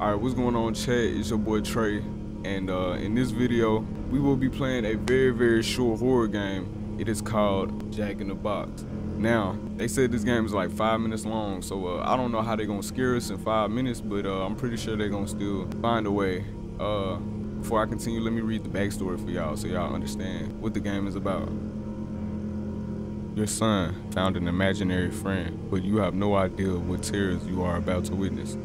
Alright, what's going on chat? It's your boy Trey. And uh, in this video, we will be playing a very, very short horror game. It is called Jack in the Box. Now, they said this game is like five minutes long, so uh, I don't know how they're gonna scare us in five minutes, but uh, I'm pretty sure they're gonna still find a way. Uh, before I continue, let me read the backstory for y'all so y'all understand what the game is about. Your son found an imaginary friend, but you have no idea what terrors you are about to witness.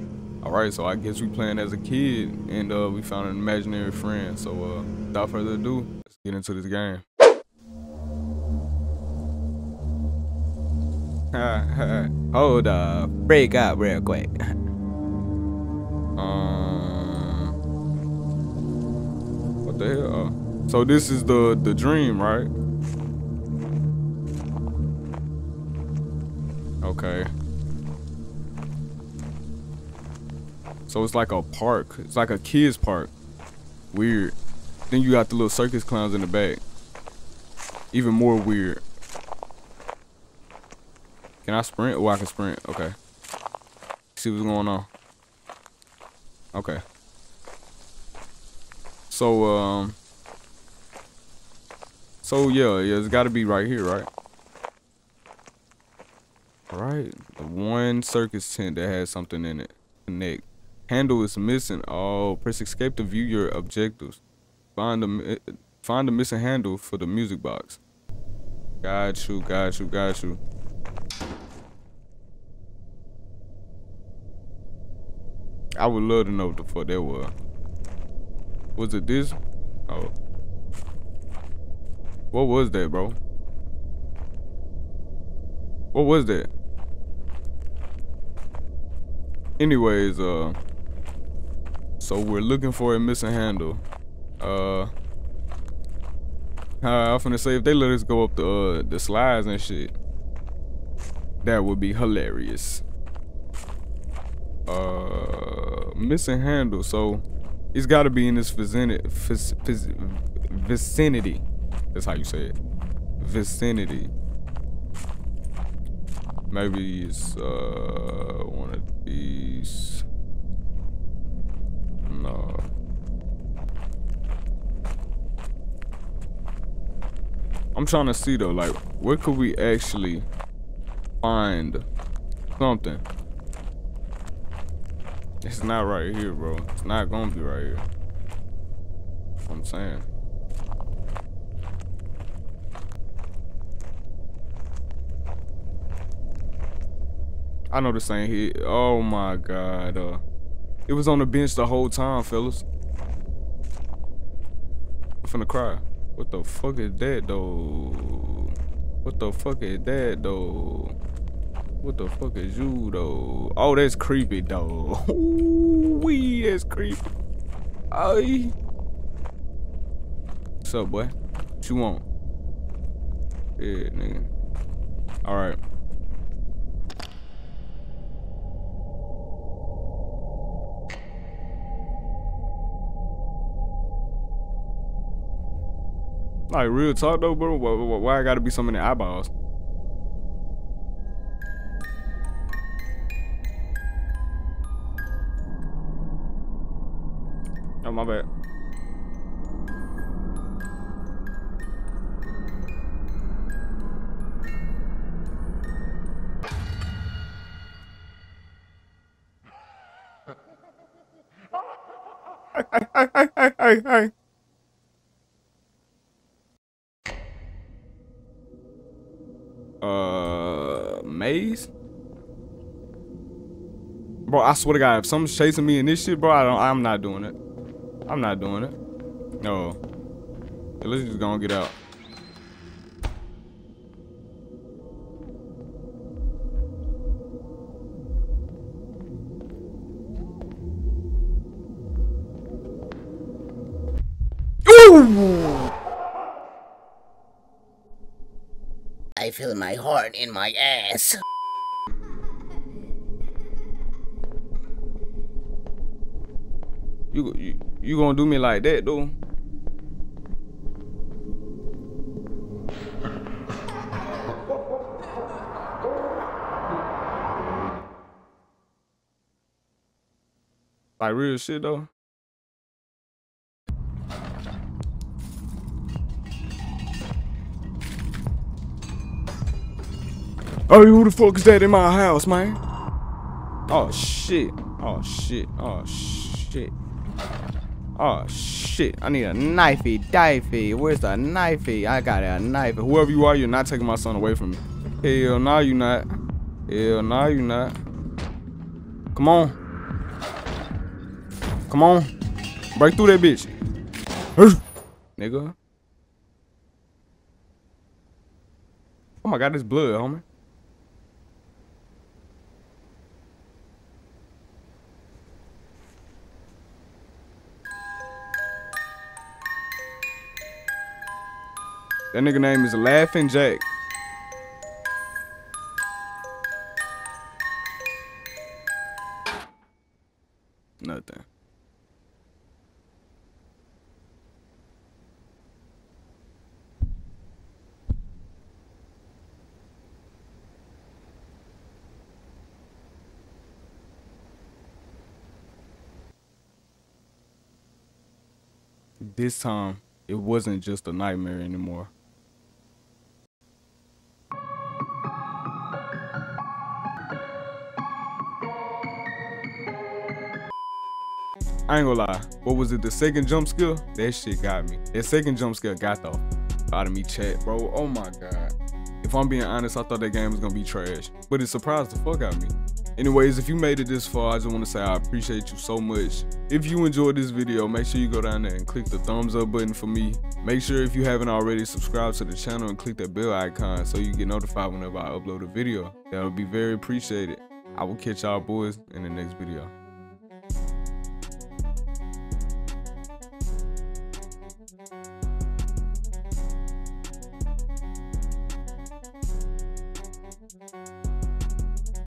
Alright, so I guess we playing as a kid and uh, we found an imaginary friend. So uh, without further ado, let's get into this game. Hold up. Break up real quick. Um, what the hell? So this is the the dream, right? Okay. So it's like a park. It's like a kids park. Weird. Then you got the little circus clowns in the back. Even more weird. Can I sprint? Oh, I can sprint. Okay. See what's going on. Okay. So, um... So, yeah, yeah, it's gotta be right here, right? Alright. The one circus tent that has something in it. Connect. Handle is missing. Oh, press escape to view your objectives. Find the find the missing handle for the music box. Got you, got you, got you. I would love to know what the fuck that was. Was it this? Oh. What was that, bro? What was that? Anyways, uh so we're looking for a missing handle. Uh I'm finna say if they let us go up the uh, the slides and shit, that would be hilarious. Uh, missing handle. So it's got to be in this vicinity. Vicinity. That's how you say it. Vicinity. Maybe it's uh one of these. No. I'm trying to see though, like, where could we actually find something? It's not right here, bro. It's not gonna be right here. I'm saying. I know this ain't here. Oh my god. Uh, it was on the bench the whole time, fellas. I'm finna cry. What the fuck is that though? What the fuck is that though? What the fuck is you though? Oh, that's creepy though. Ooh, wee, that's creepy. Aye. What's up, boy? What you want? Yeah, nigga. All right. Like real talk though, bro. Why, why I gotta be so many eyeballs? Oh my bad. Hey, hey, hey, hey, hey, Uh, maze? Bro, I swear to God, if someone's chasing me in this shit, bro, I don't, I'm not doing it. I'm not doing it. No. Yeah, let's just go and get out. Ooh! I feel my heart in my ass. You, you you gonna do me like that though? Like real shit though. Oh, who the fuck is that in my house, man? Oh shit. Oh shit. Oh shit. Oh shit. I need a knifey difey. Where's the knifey? I got a knife. Whoever you are, you're not taking my son away from me. Hell no, you not. Hell no, you not. Come on. Come on. Break through that bitch. Nigga. Oh my god, this blood, homie. That nigga name is Laughing Jack. Nothing. This time, it wasn't just a nightmare anymore. I ain't gonna lie. What was it? The second jump scare? That shit got me. That second jump scare got the out of me chat, bro. Oh my god. If I'm being honest, I thought that game was gonna be trash. But it surprised the fuck out of me. Anyways, if you made it this far, I just want to say I appreciate you so much. If you enjoyed this video, make sure you go down there and click the thumbs up button for me. Make sure if you haven't already, subscribe to the channel and click that bell icon so you get notified whenever I upload a video. That would be very appreciated. I will catch y'all boys in the next video.